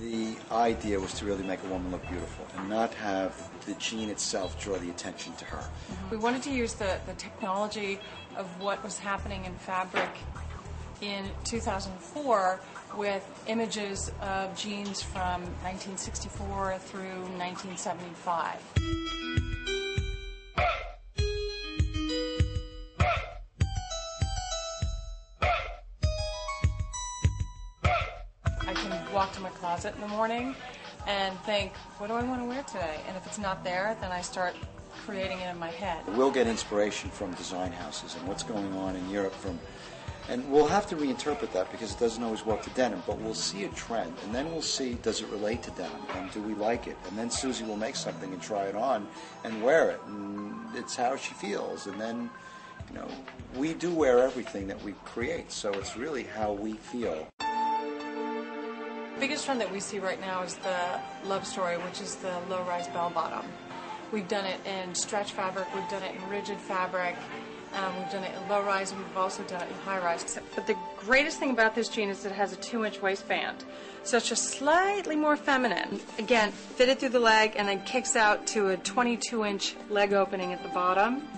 the idea was to really make a woman look beautiful and not have the jean itself draw the attention to her. We wanted to use the, the technology of what was happening in fabric in 2004 with images of jeans from 1964 through 1975. Walk to my closet in the morning and think, what do I want to wear today? And if it's not there, then I start creating it in my head. We'll get inspiration from design houses and what's going on in Europe from and we'll have to reinterpret that because it doesn't always work to denim, but we'll see a trend and then we'll see does it relate to denim and do we like it? And then Susie will make something and try it on and wear it and it's how she feels and then you know, we do wear everything that we create, so it's really how we feel. The biggest trend that we see right now is the love story, which is the low-rise bell bottom. We've done it in stretch fabric, we've done it in rigid fabric, um, we've done it in low-rise, and we've also done it in high-rise. But the greatest thing about this jean is it has a two-inch waistband, so it's just slightly more feminine. Again, fitted through the leg and then kicks out to a 22-inch leg opening at the bottom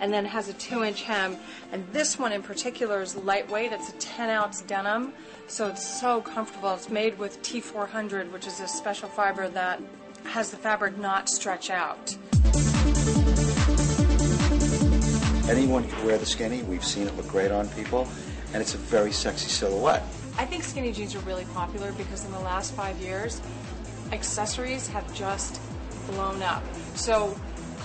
and then has a two inch hem. And this one in particular is lightweight. It's a 10 ounce denim, so it's so comfortable. It's made with T400, which is a special fiber that has the fabric not stretch out. Anyone can wear the skinny. We've seen it look great on people, and it's a very sexy silhouette. I think skinny jeans are really popular because in the last five years, accessories have just blown up. So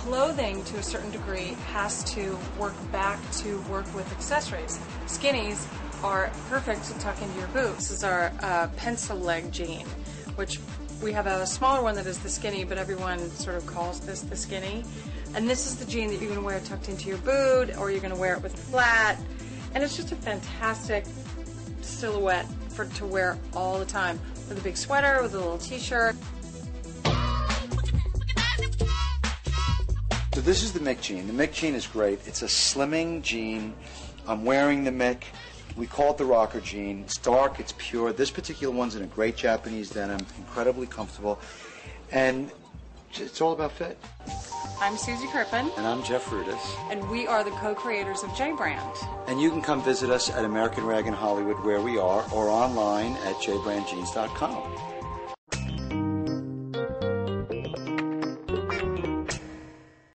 clothing to a certain degree has to work back to work with accessories. Skinnies are perfect to tuck into your boots. This is our uh, pencil leg jean, which we have a smaller one that is the skinny, but everyone sort of calls this the skinny. And this is the jean that you're going to wear tucked into your boot, or you're going to wear it with flat. And it's just a fantastic silhouette for to wear all the time with a big sweater, with a little t-shirt. So this is the MIC jean. The MIC jean is great. It's a slimming jean. I'm wearing the MIC. We call it the rocker jean. It's dark, it's pure. This particular one's in a great Japanese denim, incredibly comfortable. And it's all about fit. I'm Susie Crippen, And I'm Jeff Rudes. and we are the co-creators of J Brand. And you can come visit us at American Rag in Hollywood where we are or online at jbrandjeans.com.